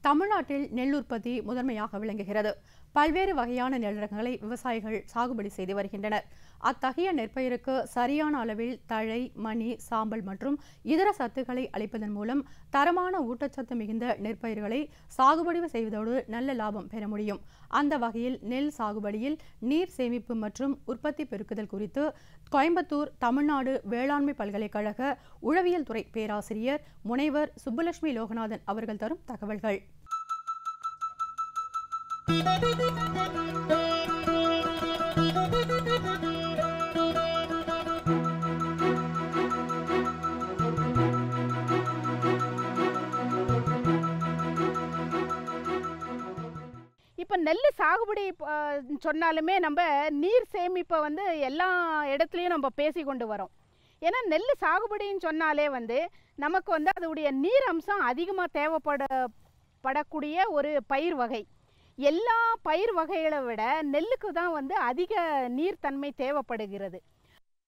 தமிழ்நாட்டில் நெல் உற்பத்தி முதன்மையாக விளங்குகிறது. பல்வேறு வகையான நெல் விவசாயிகள் சாகுபடி செய்து வருகின்றனர். அத்தகைய நெற்பயிருக்கு சரியான அளவில் தழை மணி சாம்பல் மற்றும் இதர சத்துக்களை அளிப்பதன் மூலம் தரமான ஊட்டச்சத்து மிகுந்த நெற்பயிர்களை சாகுபடி செய்வதோடு நல்ல லாபம் பெற முடியும். அந்த வகையில் நெல் சாகுபடியில் நீர் சேமிப்பு மற்றும் உற்பத்தி பெருக்குதல் குறித்து கோயம்புத்தூர் தமிழ்நாடு வேளாண்மை பல்கலைக்கழக உழவியல் துறை பேராசிரியர் முனைவர் சுப்புலட்சுமி லோகநாதன் அவர்கள் தரும் தகவல்கள். இப்போ நெல் சாகுபடி சொன்னாலுமே நம்ம நீர் சேமிப்பை வந்து எல்லா இடத்துலையும் நம்ம பேசி கொண்டு வரோம். ஏன்னா நெல் சாகுபடின்னு சொன்னாலே வந்து நமக்கு வந்து அதோடைய நீர் அம்சம் அதிகமாக தேவைப்பட படக்கூடிய ஒரு பயிர் வகை. எல்லா பயிர் வகைகளை விட நெல்லுக்கு தான் வந்து அதிக நீர்த்தன்மை தேவைப்படுகிறது.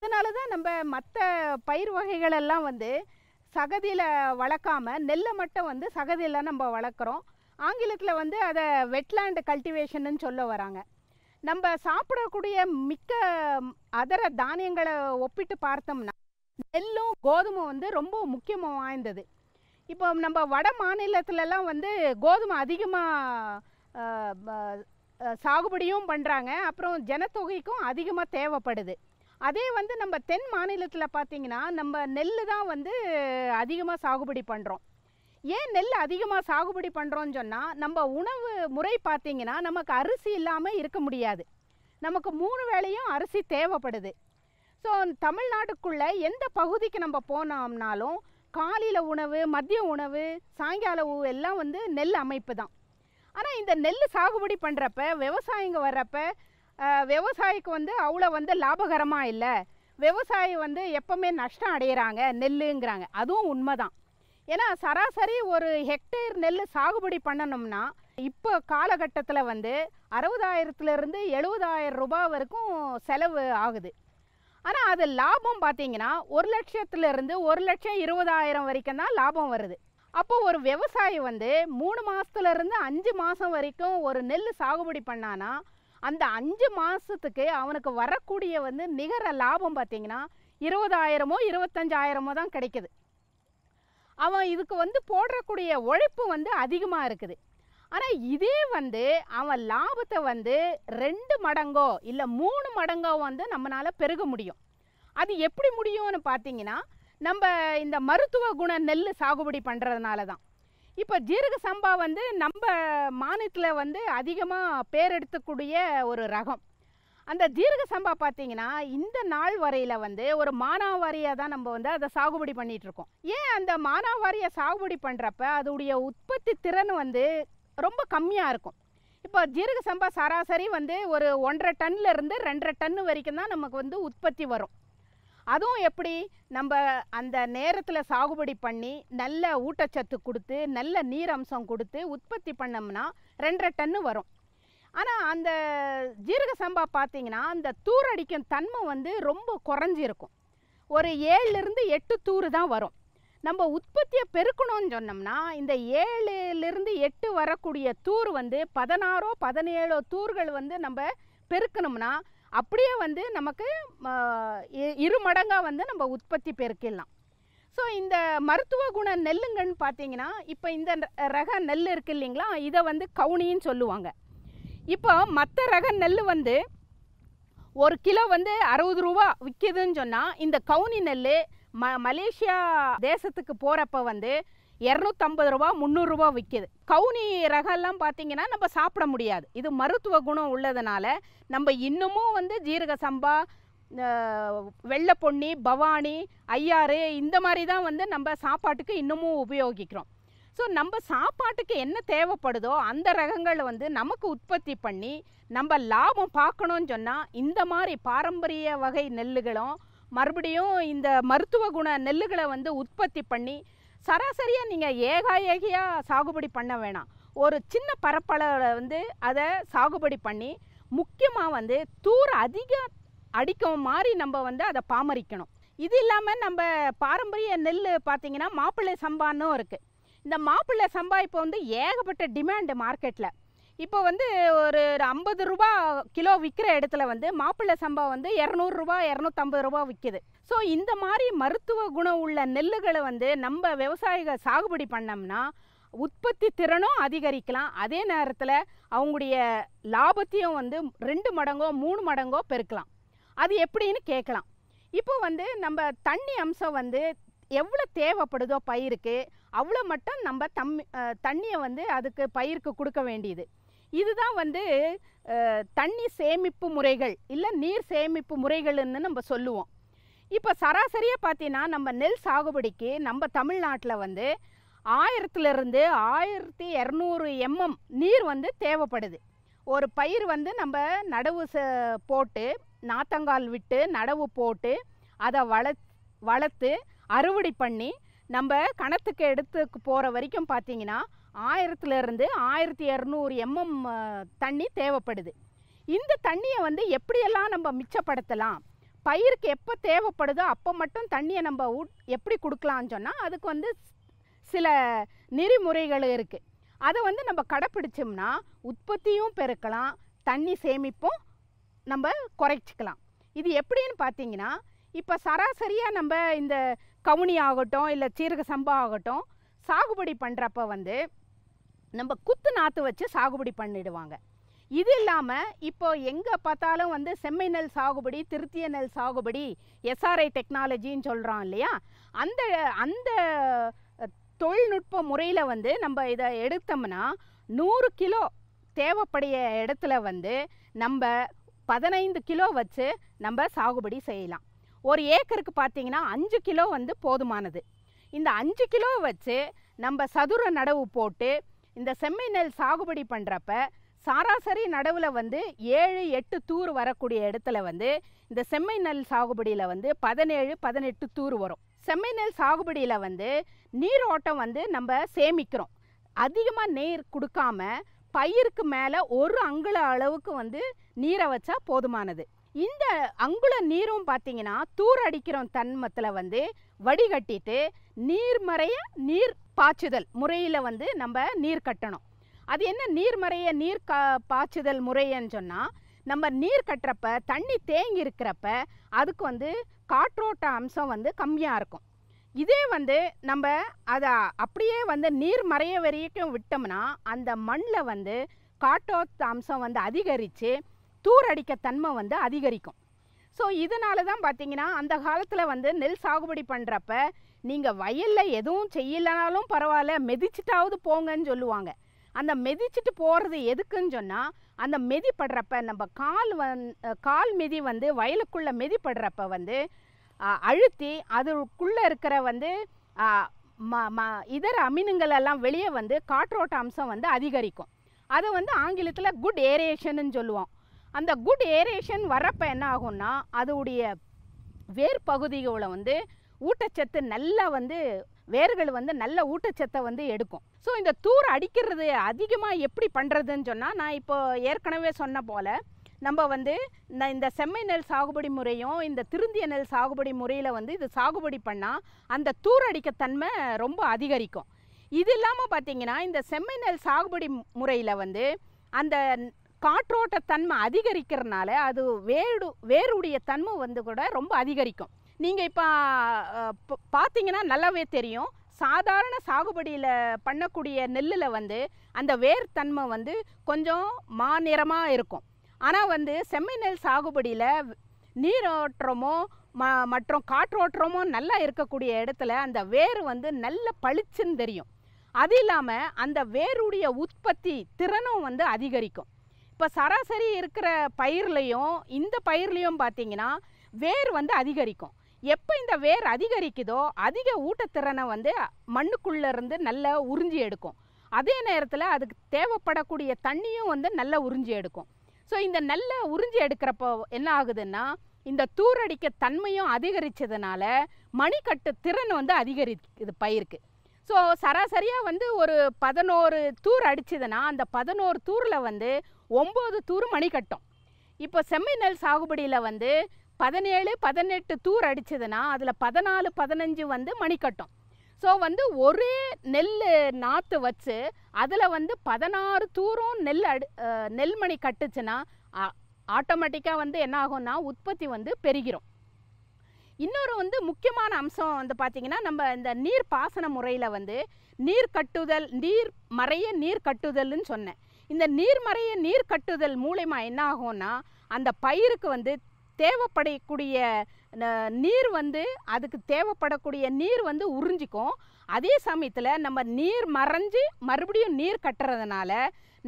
அதனால தான் நம்ம மற்ற பயிர் வகைகளெல்லாம் வந்து சகதியில் வளர்க்காம நெல்லை மட்டும் வந்து சகதியில் நம்ம வளர்க்குறோம். ஆங்கிலத்தில் வந்து அதை வெட்லேண்ட் கல்டிவேஷன்னு சொல்ல வராங்க. நம்ம சாப்பிடக்கூடிய மிக்க அதர தானியங்களை ஒப்பிட்டு பார்த்தோம்னா நெல்லும் கோதுமை வந்து ரொம்ப முக்கியமாக வாய்ந்தது. இப்போ நம்ம வட மாநிலத்துலலாம் வந்து கோதுமை அதிகமாக சாகுபடியும் பண்ணுறாங்க அப்புறம் ஜனத்தொகைக்கும் அதிகமாக தேவைப்படுது. அதே வந்து நம்ம தென் மாநிலத்தில் பார்த்திங்கன்னா நம்ம நெல் தான் வந்து அதிகமாக சாகுபடி பண்ணுறோம் ஏன் நெல் அதிகமாக சாகுபடி பண்ணுறோன்னு சொன்னால் நம்ம உணவு முறை பார்த்திங்கன்னா நமக்கு அரிசி இல்லாமல் இருக்க முடியாது. நமக்கு மூணு வேளையும் அரிசி தேவைப்படுது. ஸோ தமிழ்நாட்டுக்குள்ளே எந்த பகுதிக்கு நம்ம போனோம்னாலும் காலையில் உணவு மதிய உணவு சாயங்கால உணவு எல்லாம் வந்து நெல் அமைப்பு தான். ஆனால் இந்த நெல் சாகுபடி பண்ணுறப்ப விவசாயிங்க வர்றப்ப விவசாயிக்கு வந்து அவ்வளோ வந்து லாபகரமாக இல்லை. விவசாயி வந்து எப்போவுமே நஷ்டம் அடையிறாங்க நெல்லுங்கிறாங்க. அதுவும் உண்மைதான். ஏன்னா சராசரி ஒரு ஹெக்டேர் நெல் சாகுபடி பண்ணணும்னா இப்போ காலகட்டத்தில் வந்து அறுபதாயிரத்துலேருந்து எழுபதாயிரம் ரூபாய் வரைக்கும் செலவு ஆகுது. ஆனால் அது லாபம் பார்த்தீங்கன்னா ஒரு லட்சத்துலேருந்து ஒரு லட்சம் இருபதாயிரம் வரைக்கும் தான் லாபம் வருது. அப்போ ஒரு விவசாயி வந்து மூணு மாதத்துலேருந்து அஞ்சு மாதம் வரைக்கும் ஒரு நெல் சாகுபடி பண்ணானா அந்த அஞ்சு மாதத்துக்கு அவனுக்கு வரக்கூடிய வந்து நிகர லாபம் பார்த்தீங்கன்னா இருபதாயிரமோ இருபத்தஞ்சாயிரமோ தான் கிடைக்குது. அவன் இதுக்கு வந்து போடக்கூடிய உழைப்பு வந்து அதிகமாக இருக்குது. ஆனால் இதே வந்து அவன் லாபத்தை வந்து ரெண்டு மடங்கோ இல்லை மூணு மடங்கோ வந்து நம்மளால் பெருக முடியும். அது எப்படி முடியும்னு பார்த்தீங்கன்னா நம்ம இந்த மருத்துவ குண நெல் சாகுபடி பண்ணுறதுனால தான் இப்போ ஜீரக சம்பா வந்து நம்ம மாநிலத்தில் வந்து அதிகமாக பேர் எடுத்துக்கூடிய ஒரு ரகம். அந்த ஜீரக சம்பா பார்த்தீங்கன்னா இந்த நாள் வரையில் வந்து ஒரு மானாவாரியாக தான் நம்ம வந்து அதை சாகுபடி பண்ணிகிட்ருக்கோம் இருக்கோம் ஏன் அந்த மானாவாரியை சாகுபடி பண்ணுறப்ப அதோடைய உற்பத்தி திறன் வந்து ரொம்ப கம்மியாக இருக்கும். இப்போ ஜீரக சம்பா சராசரி வந்து ஒரு ஒன்றரை டன்னில் இருந்து ரெண்டரை டன்னு வரைக்கும் தான் நமக்கு வந்து உற்பத்தி வரும். அதுவும் எப்படி? நம்ம அந்த நேரத்தில் சாகுபடி பண்ணி நல்ல ஊட்டச்சத்து கொடுத்து நல்ல நீர் அம்சம் கொடுத்து உற்பத்தி பண்ணோம்னா ரெண்டரை டன்னு வரும். ஆனால் அந்த ஜீரக சம்பா பார்த்தீங்கன்னா அந்த தூர் அடிக்கும் தன்மை வந்து ரொம்ப குறைஞ்சிருக்கும். ஒரு ஏழுலேருந்து எட்டு தூறு தான் வரும். நம்ம உற்பத்தியை பெருக்கணும்னு சொன்னோம்னா இந்த ஏழுலேருந்து எட்டு வரக்கூடிய தூர் வந்து பதினாறோ பதினேழோ தூர்கள் வந்து நம்ம பெருக்கணும்னா அப்படியே வந்து நமக்கு இரு மடங்காக வந்து நம்ம உற்பத்தி பெருக்கிடலாம். ஸோ இந்த மருத்துவ குண நெல்லுங்கன்னு பார்த்தீங்கன்னா இப்போ இந்த ரக நெல் இருக்கு இல்லைங்களா? இதை வந்து கவுனின்னு சொல்லுவாங்க. இப்போ மற்ற ரக நெல் வந்து ஒரு கிலோ வந்து அறுபது ரூபா விற்கிதுன்னு சொன்னால் இந்த கவுனி நெல் ம மலேசியா தேசத்துக்கு போகிறப்ப வந்து இரநூத்தம்பது ரூபா முந்நூறுரூவா விற்கிது கவுனி ரகம்லாம் பார்த்தீங்கன்னா நம்ம சாப்பிட முடியாது. இது மருத்துவ குணம் உள்ளதுனால நம்ம இன்னமும் வந்து ஜீரக சம்பா வெள்ளை பொன்னி பவானி ஐயாறு இந்த மாதிரி தான் வந்து நம்ம சாப்பாட்டுக்கு இன்னமும் உபயோகிக்கிறோம். ஸோ நம்ம சாப்பாட்டுக்கு என்ன தேவைப்படுதோ அந்த ரகங்களை வந்து நமக்கு உற்பத்தி பண்ணி நம்ம லாபம் பார்க்கணும்னு சொன்னால் இந்த மாதிரி பாரம்பரிய வகை நெல்லுகளும் மறுபடியும் இந்த மருத்துவ குண நெல்லுகளை வந்து உற்பத்தி பண்ணி சராசரியாக நீங்கள் ஏகாஏகியாக சாகுபடி பண்ண வேணாம். ஒரு சின்ன பரப்பளவில் வந்து அதை சாகுபடி பண்ணி முக்கியமாக வந்து தூர் அதிக அடிக்கும் மாதிரி நம்ம வந்து அதை பாமரிக்கணும். இது இல்லாமல் நம்ம பாரம்பரிய நெல் பார்த்திங்கன்னா மாப்பிள்ளை சம்பான்னும் இருக்குது இந்த மாப்பிள்ளை சம்பா இப்போ வந்து ஏகப்பட்ட டிமாண்டு மார்க்கெட்டில் இப்போ வந்து ஒரு ஐம்பது ரூபா கிலோ விற்கிற இடத்துல வந்து மாப்பிள்ளை சம்பா வந்து இரநூறுபா இரநூத்தம்பது ரூபா விற்கிது ஸோ இந்த மாதிரி மருத்துவ குணம் உள்ள நெல்லுகளை வந்து நம்ம விவசாயிகள் சாகுபடி பண்ணோம்னா உற்பத்தி திறனும் அதிகரிக்கலாம். அதே நேரத்தில் அவங்களுடைய லாபத்தையும் வந்து ரெண்டு மடங்கோ மூணு மடங்கோ பெருக்கலாம். அது எப்படின்னு கேட்கலாம் இப்போ வந்து நம்ம தண்ணி அம்சம் வந்து எவ்வளோ தேவைப்படுதோ பயிருக்கு அவ்வளோ மட்டும் நம்ம தம் தண்ணியை வந்து அதுக்கு பயிருக்கு கொடுக்க வேண்டியது. இதுதான் வந்து தண்ணி சேமிப்பு முறைகள் இல்லை நீர் சேமிப்பு முறைகள்னு நம்ம சொல்லுவோம். இப்போ சராசரியாக பார்த்தீங்கன்னா நம்ம நெல் சாகுபடிக்கு நம்ம தமிழ்நாட்டில் வந்து ஆயிரத்துலேருந்து ஆயிரத்தி இரநூறு எம்எம் நீர் வந்து தேவைப்படுது. ஒரு பயிர் வந்து நம்ம நடவு போட்டு நாத்தங்கால் விட்டு நடவு போட்டு அதை வள வளர்த்து அறுவடை பண்ணி நம்ம கணத்துக்கு எடுத்து போகிற வரைக்கும் பார்த்தீங்கன்னா ஆயிரத்துலேருந்து ஆயிரத்தி இரநூறு எம்எம் தண்ணி தேவைப்படுது. இந்த தண்ணியை வந்து எப்படியெல்லாம் நம்ம மிச்சப்படுத்தலாம்? பயிருக்கு எப்போ தேவைப்படுதோ அப்போ மட்டும் தண்ணியை நம்ம உட் எப்படி கொடுக்கலான்னு சொன்னால் அதுக்கு வந்து சில நெறிமுறைகள் இருக்குது அதை வந்து நம்ம கடைப்பிடிச்சோம்னா உற்பத்தியும் பெருக்கலாம் தண்ணி சேமிப்பும் நம்ம குறைச்சிக்கலாம். இது எப்படின்னு பார்த்தீங்கன்னா இப்போ சராசரியாக நம்ம இந்த கவுனி ஆகட்டும் இல்லை சீரக சம்பா ஆகட்டும் சாகுபடி பண்ணுறப்ப வந்து நம்ம குத்து நாற்று வச்சு சாகுபடி பண்ணிடுவாங்க. இது இல்லாமல் இப்போ எங்கே பார்த்தாலும் வந்து செம்மை நெல் சாகுபடி திருத்திய நெல் சாகுபடி எஸ்ஆர்ஐ டெக்னாலஜின்னு சொல்கிறோம் இல்லையா? அந்த அந்த தொழில்நுட்ப முறையில் வந்து நம்ம இதை எடுத்தோம்னா நூறு கிலோ தேவைப்படைய இடத்துல வந்து நம்ம பதினைந்து கிலோ வச்சு நம்ம சாகுபடி செய்யலாம். ஒரு ஏக்கருக்கு பார்த்தீங்கன்னா அஞ்சு கிலோ வந்து போதுமானது. இந்த அஞ்சு கிலோ வச்சு நம்ம சதுர நடவு போட்டு இந்த செம்மை நெல் சாகுபடி பண்ணுறப்ப சராசரி நடுவில் வந்து ஏழு எட்டு தூர் வரக்கூடிய இடத்துல வந்து இந்த செம்மை நெல் சாகுபடியில் வந்து பதினேழு பதினெட்டு தூர் வரும். செம்மை நெல் சாகுபடியில் வந்து நீர் ஓட்டம் வந்து நம்ம சேமிக்கிறோம். அதிகமாக நீர் கொடுக்காம பயிருக்கு மேலே ஒரு அங்குல அளவுக்கு வந்து நீரை வச்சா போதுமானது. இந்த அங்குல நீரும் பார்த்தீங்கன்னா தூர் அடிக்கிற தன்மத்தில் வந்து வடிகட்டிட்டு நீர்மறைய நீர் பாய்ச்சுதல் முறையில் வந்து நம்ம நீர் கட்டணும். அது என்ன நீர்மறைய நீர் கா பாய்ச்சுதல் முறைன்னு சொன்னால் நம்ம நீர் கட்டுறப்ப தண்ணி தேங்கி இருக்கிறப்ப அதுக்கு வந்து காற்றோட்ட அம்சம் வந்து கம்மியாக இருக்கும். இதே வந்து நம்ம அதை அப்படியே வந்து நீர் மறைய வரைக்கும் விட்டோம்னா அந்த மண்ணில் வந்து காற்றோட்ட அம்சம் வந்து அதிகரித்து தூரடிக்க தன்மை வந்து அதிகரிக்கும். ஸோ இதனால தான் பார்த்தீங்கன்னா அந்த காலத்தில் வந்து நெல் சாகுபடி பண்ணுறப்ப நீங்கள் வயலில் எதுவும் செய்யலைனாலும் பரவாயில்ல மெதிச்சிட்டாவது போங்கன்னு சொல்லுவாங்க. அந்த மெதிச்சிட்டு போகிறது எதுக்குன்னு சொன்னால் அந்த மெதி படுறப்ப நம்ம கால் வந் கால் மிதி வந்து வயலுக்குள்ளே மெதி படுறப்ப வந்து அழுத்தி அதுக்குள்ளே இருக்கிற வந்து ம ம இதர அமினுங்கள் எல்லாம் வெளியே வந்து காற்றோட்ட அம்சம் வந்து அதிகரிக்கும். அது வந்து ஆங்கிலத்தில் குட் ஏரியேஷன்னு சொல்லுவோம். அந்த குட் ஏரேஷன் வரப்போ என்ன ஆகும்னா அதோடைய வேர் பகுதிகளை வந்து ஊட்டச்சத்து நல்லா வந்து வேர்கள் வந்து நல்ல ஊட்டச்சத்தை வந்து எடுக்கும். ஸோ இந்த தூர் அடிக்கிறது அதிகமாக எப்படி பண்ணுறதுன்னு சொன்னால் நான் இப்போ ஏற்கனவே சொன்ன போல் நம்ம வந்து இந்த இந்த செம்மை நெல் சாகுபடி முறையும் இந்த திருந்திய நெல் சாகுபடி முறையில் வந்து இது சாகுபடி பண்ணால் அந்த தூர் அடிக்கத்தன்மை ரொம்ப அதிகரிக்கும். இது இல்லாமல் பார்த்தீங்கன்னா இந்த செம்மை நெல் சாகுபடி முறையில் வந்து அந்த காற்றோட்ட தன்மை அதிகரிக்கிறனால அது வேடு வேருடைய தன்மை வந்து கூட ரொம்ப அதிகரிக்கும். நீங்கள் இப்போ பார்த்தீங்கன்னா நல்லாவே தெரியும். சாதாரண சாகுபடியில் பண்ணக்கூடிய நெல்லில் வந்து அந்த வேர் தன்மை வந்து கொஞ்சம் மாநிறமாக இருக்கும். ஆனால் வந்து செம்மை நெல் சாகுபடியில் நீரோட்டமோ ம மற்றும் காற்றோட்டமோ நல்லா இருக்கக்கூடிய இடத்துல அந்த வேர் வந்து நல்ல பளிச்சுன்னு தெரியும். அது இல்லாமல் அந்த வேருடைய உற்பத்தி திறனும் வந்து அதிகரிக்கும். இப்போ சராசரி இருக்கிற பயிர்லையும் இந்த பயிர்லையும் பார்த்தீங்கன்னா வேர் வந்து அதிகரிக்கும். எப்போ இந்த வேர் அதிகரிக்குதோ அதிக ஊட்டத்திறனை வந்து மண்ணுக்குள்ளேருந்து நல்லா உறிஞ்சி எடுக்கும். அதே நேரத்தில் அதுக்கு தேவைப்படக்கூடிய தண்ணியும் வந்து நல்லா உறிஞ்சி எடுக்கும். ஸோ இந்த நல்ல உறிஞ்சி எடுக்கிறப்போ என்ன ஆகுதுன்னா இந்த தூரடிக்க தன்மையும் அதிகரித்ததுனால மணிக்கட்டு திறன் வந்து அதிகரிக்குது பயிருக்கு. ஸோ சராசரியாக வந்து ஒரு பதினோரு தூர் அடிச்சதுன்னா அந்த பதினோரு தூரில் வந்து ஒம்பது தூர் மணி கட்டும். இப்போ செம்மை நெல் சாகுபடியில் வந்து பதினேழு பதினெட்டு தூர் அடிச்சதுன்னா அதில் பதினாலு பதினஞ்சு வந்து மணி கட்டும். ஸோ வந்து ஒரே நெல் நாற்று வச்சு அதில் வந்து பதினாறு தூரம் நெல் அடு நெல் மணி கட்டுச்சுன்னா ஆட்டோமேட்டிக்காக வந்து என்ன ஆகும்னா உற்பத்தி வந்து பெருகிரும். இன்னொரு வந்து முக்கியமான அம்சம் வந்து பார்த்திங்கன்னா நம்ம இந்த நீர் பாசன முறையில் வந்து நீர் கட்டுதல் நீர் மறைய நீர் கட்டுதல்னு சொன்னேன். இந்த நீர்மறைய நீர் கட்டுதல் மூலயமா என்ன ஆகும்னா அந்த பயிருக்கு வந்து தேவைப்படக்கூடிய நீர் வந்து அதுக்கு தேவைப்படக்கூடிய நீர் வந்து உறிஞ்சிக்கும். அதே சமயத்தில் நம்ம நீர் மறைஞ்சு மறுபடியும் நீர் கட்டுறதுனால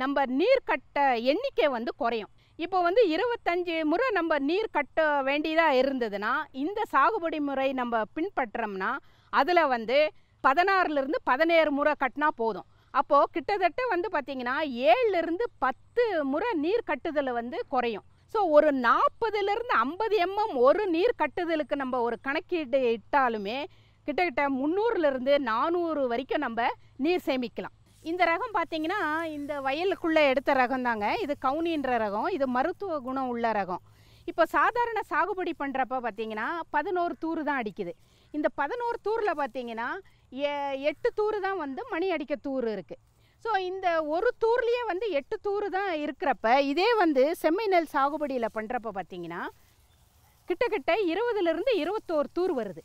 நம்ம நீர் கட்ட எண்ணிக்கை வந்து குறையும். இப்போ வந்து இருபத்தஞ்சி முறை நம்ம நீர் கட்ட வேண்டியதாக இருந்ததுன்னா இந்த சாகுபடி முறை நம்ம பின்பற்றோம்னா அதில் வந்து பதினாறுலேருந்து பதினேழு முறை கட்டினா போதும். அப்போது கிட்டத்தட்ட வந்து பார்த்திங்கன்னா ஏழுலேருந்து பத்து முறை நீர் கட்டுதலை வந்து குறையும். ஸோ ஒரு நாற்பதுலேருந்து ஐம்பது எம்எம் ஒரு நீர் கட்டுதலுக்கு நம்ம ஒரு கணக்கீடு இட்டாலுமே கிட்டத்தட்ட முந்நூறுலேருந்து நானூறு வரைக்கும் நம்ம நீர் சேமிக்கலாம். இந்த ரகம் பார்த்தீங்கன்னா இந்த வயலுக்குள்ளே எடுத்த ரகம் தாங்க இது கவுனின்ற ரகம் இது மருத்துவ குணம் உள்ள ரகம். இப்போ சாதாரண சாகுபடி பண்ணுறப்ப பார்த்தீங்கன்னா பதினோரு தூர் தான் அடிக்குது. இந்த பதினோரு தூரில் பார்த்தீங்கன்னா எட்டு தூர் தான் வந்து மணி அடிக்க தூர் இருக்குது ஸோ இந்த ஒரு தூர்லேயே வந்து எட்டு தூர் தான் இருக்கிறப்ப இதே வந்து செம்மை நெல் சாகுபடியில் பண்ணுறப்ப பார்த்தீங்கன்னா கிட்டக்கிட்ட இருபதுலேருந்து இருபத்தோரு தூர் வருது.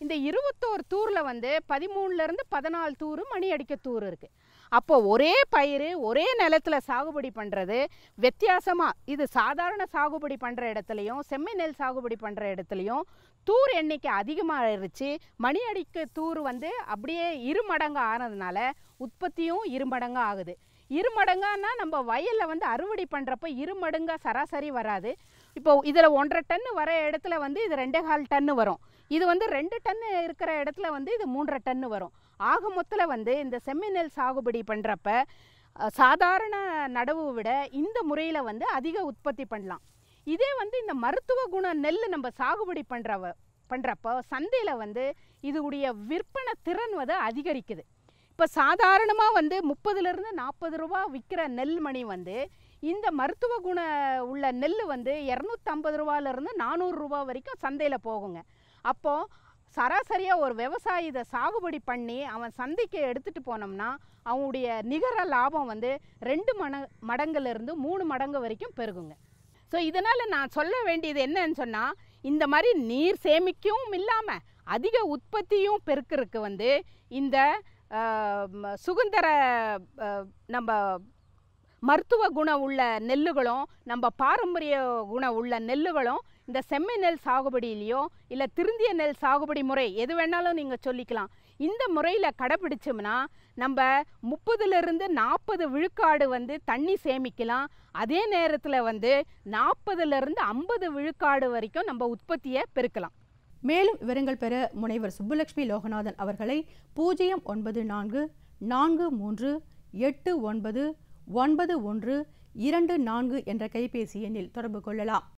இந்த இருபத்தோரு தூரில் வந்து பதிமூணுலேருந்து பதினாலு தூர் மணி அடிக்க தூர் இருக்குது அப்போ ஒரே பயிர் ஒரே நிலத்துல சாகுபடி பண்ணுறது வித்தியாசமாக இது சாதாரண சாகுபடி பண்ணுற இடத்துலையும் செம்மை நெல் சாகுபடி பண்ணுற இடத்துலையும் தூர் எண்ணிக்கை அதிகமாகிருச்சு மணி அடிக்க தூர் வந்து அப்படியே இரு மடங்கு ஆனதுனால உற்பத்தியும் இரு மடங்கு ஆகுது. இரு மடங்கானா நம்ம வயலில் வந்து அறுவடை பண்ணுறப்ப இரு மடங்காக சராசரி வராது. இப்போ இதில் ஒன்றரை டன்னு வர இடத்துல வந்து இது ரெண்டே கால் டன்னு வரும். இது வந்து ரெண்டு டன்னு இருக்கிற இடத்துல வந்து இது மூன்றரை டன்னு வரும். ஆக மொத்தத்தில் வந்து இந்த செம்மிநெல் சாகுபடி பண்ணுறப்ப சாதாரண நடவு விட இந்த முறையில் வந்து அதிக உற்பத்தி பண்ணலாம். இதே வந்து இந்த மருத்துவ குண நெல் நம்ம சாகுபடி பண்ணுறவ பண்ணுறப்போ சந்தையில் வந்து இதுடைய விற்பனை திறன் வந்து அதிகரிக்குது. இப்போ சாதாரணமாக வந்து முப்பதுலேருந்து நாற்பது ரூபா விற்கிற நெல்மணி வந்து இந்த மருத்துவ குண உள்ள நெல் வந்து இரநூத்தம்பது ரூபாலேருந்து நானூறுரூவா வரைக்கும் சந்தையில் போகுங்க. அப்போது சராசரியாக ஒரு விவசாயி இதை சாகுபடி பண்ணி அவன் சந்தைக்கு எடுத்துகிட்டு போனோம்னா அவனுடைய நிகர லாபம் வந்து ரெண்டு மட மடங்குலேருந்து மூணு மடங்கு வரைக்கும் பெருகுங்க. ஸோ இதனால் நான் சொல்ல வேண்டியது என்னன்னு சொன்னால் இந்த மாதிரி நீர் சேமிக்கவும் இல்லாமல் அதிக உற்பத்தியும் பெருக்கிறதுக்கு வந்து இந்த சுதந்திர நம்ம மருத்துவ குணம் உள்ள நெல்லுகளும் நம்ம பாரம்பரிய குணம் உள்ள நெல்லுகளும் இந்த செம்மை நெல் சாகுபடியிலையோ இல்லை திருந்திய நெல் சாகுபடி முறை எது வேணாலும் நீங்கள் சொல்லிக்கலாம். இந்த முறையில் கடைப்பிடிச்சோம்னா நம்ம முப்பதுலேருந்து நாற்பது விழுக்காடு வந்து தண்ணி சேமிக்கலாம். அதே நேரத்தில் வந்து நாற்பதுலேருந்து ஐம்பது விழுக்காடு வரைக்கும் நம்ம உற்பத்தியை பெருக்கலாம். மேலும் விவரங்கள் பெற முனைவர் சுப்புலட்சுமி லோகநாதன் அவர்களை பூஜ்ஜியம் ஒன்பது நான்கு நான்கு மூன்று எட்டு ஒன்பது ஒன்பது ஒன்று இரண்டு நான்கு என்ற கைபேசி எண்ணில் தொடர்பு கொள்ளலாம்.